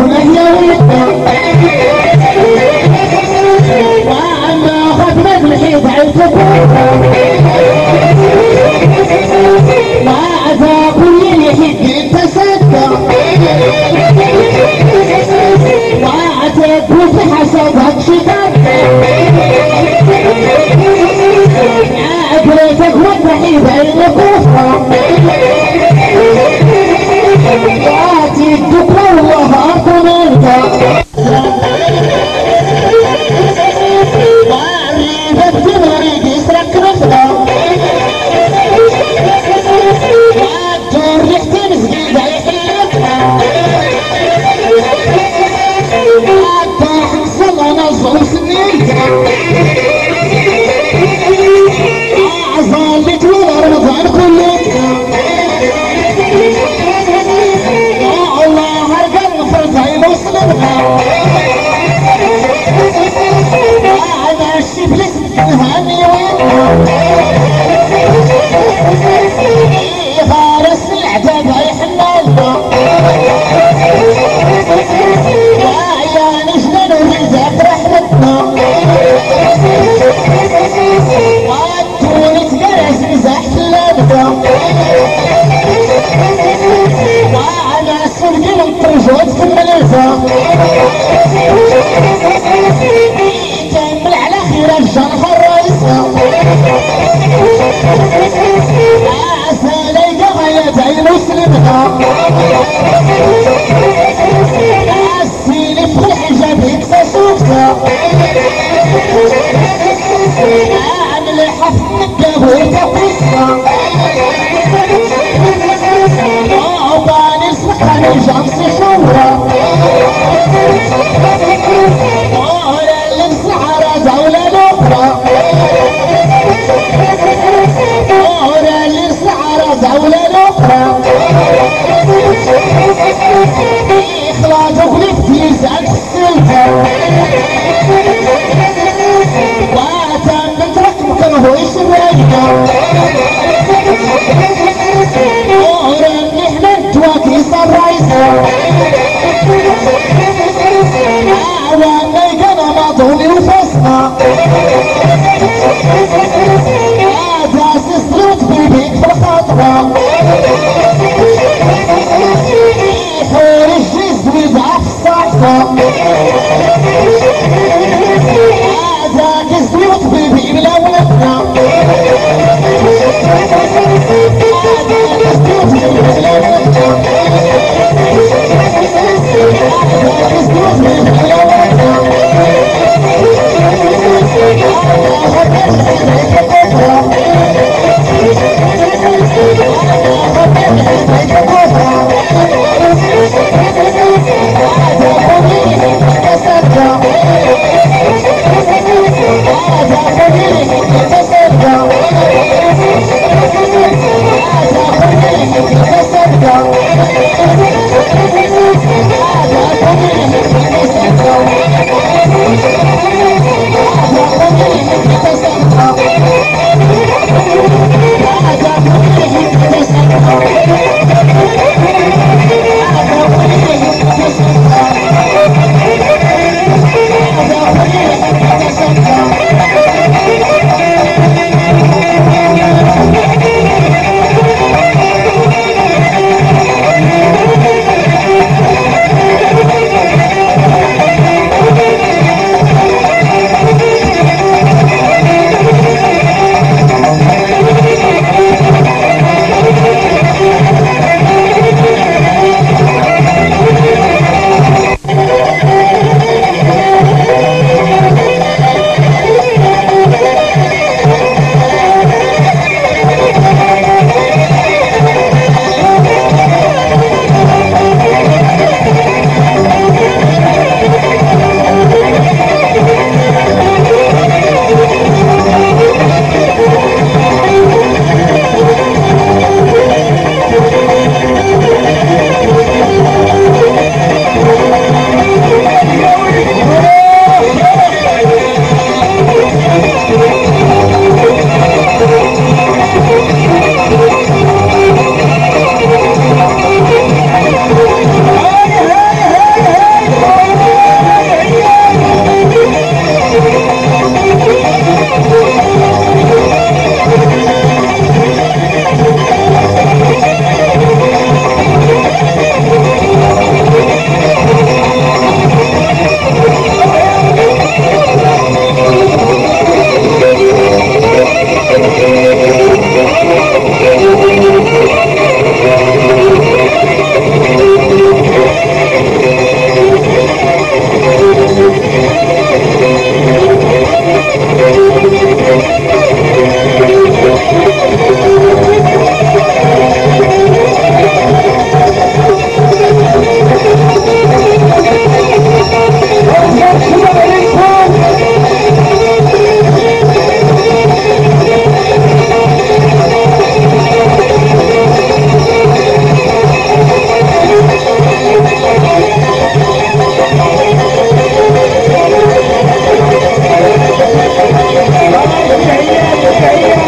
Hallelujah. Oh, yeah, yeah, yeah.